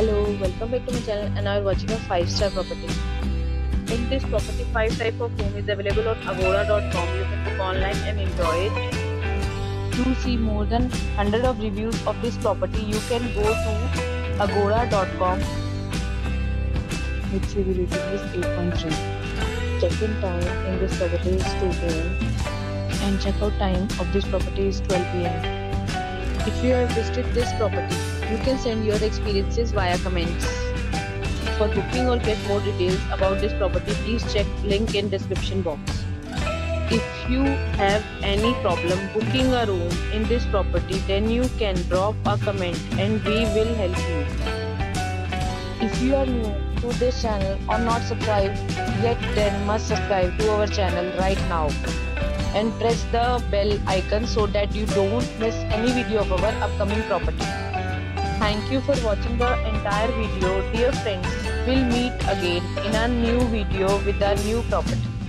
Hello, welcome back to my channel and I you're watching a 5 star property. In this property, 5 type of room is available on agoda.com. You can book online and enjoy it. To see more than 100 of reviews of this property, you can go to agoda.com. Its review rating is 8.3. Check-in time in this property is 2 pm and check-out time of this property is 12 pm. If you have visited this property, you can send your experiences via comments. For booking or get more details about this property, please check link in description box. If you have any problem booking a room in this property, then you can drop a comment and we will help you. If you are new to this channel or not subscribed yet, then must subscribe to our channel right now and press the bell icon so that you don't miss any video of our upcoming property. Thank you for watching the entire video. Dear friends, we'll meet again in a new video with a new property.